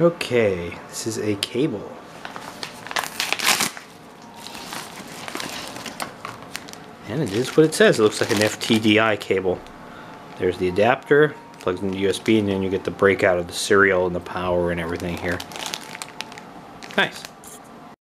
Okay, this is a cable. And it is what it says. It looks like an FTDI cable. There's the adapter, plugs into USB, and then you get the breakout of the serial and the power and everything here. Nice.